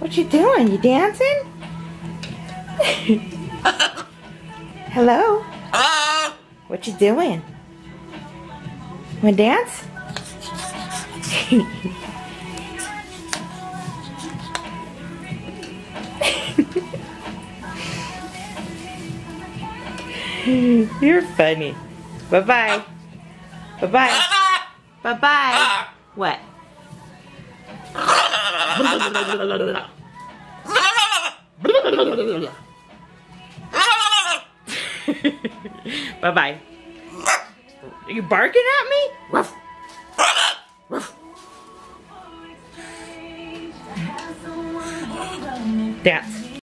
What you doing? You dancing? Hello? What you doing? Wanna dance? You're funny. Bye-bye. Bye-bye. Bye-bye. What? Bye-bye. Are you barking at me? Ruff. Ruff. Dance.